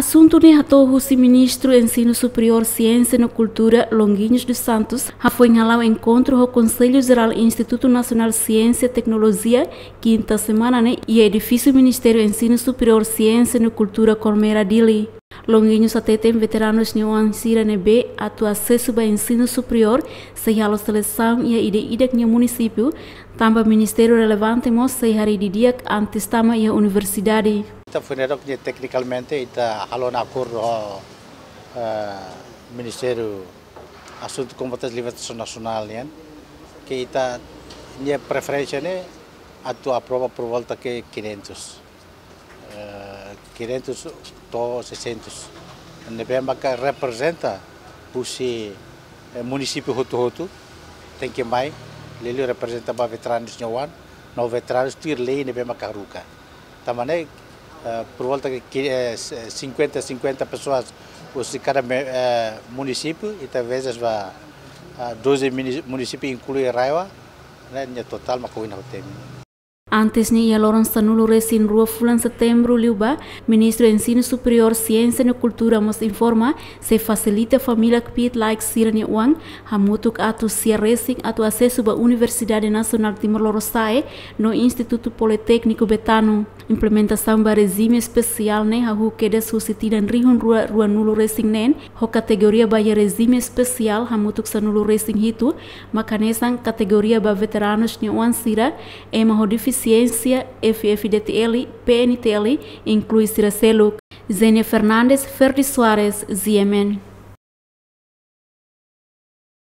Assunto ne o ministro Ensino Superior Ciência e Cultura Longuinhos dos Santos. Ha foi o encontro do Conselho Geral Instituto Nacional Ciência e Tecnologia quinta semana né? E edifício Ministério Ensino Superior Ciência e Cultura Colmeira Dili. Longuinhos até tem veteranos ne ansira ne B atua acesso ao ensino superior se a seleção e a ide ide no município. Também ministério relevante mo se hari di dia antes tama e a universidade Ita funerok ni tecnicalmente ita halon akur o uh, Ministério Assunto Competência Libertação Nacional nian que ita ni preferência ne atu aprova por volta que 500 uh, 500 to 600 nebema que representa o si eh, município Hotu Hotu tem que mais ele representa para veteranos nyawan no veteranos tir lei nebema karuka tamane uh, por volta de 50, 50 pessoas de cada município e talvez uh, 12 municípios inclui Raiva, né, total mas com o Antes ni Lawrence Tanulu resin rua fulan setembro liuba, Ministro de Ensino Superior, Ciência e Cultura mos informa se facilita a família que pit like sirani uang, hamutuk atu sia resin atu acesso ba Universidade Nacional Timor-Leste no Instituto Politécnico Betano. Implementação ba regime especial ne ha hu queda suscitida rihun rua rua nulo resin nen, ho categoria ba regime especial hamutuk sa nulo resin hitu, makanesan categoria ba veteranos ni uang sira, ema ho difícil Ciência, FFDTL, PNTL, inclui Ciracelo, Zênia Fernandes, Ferdi Soares, Ziemen.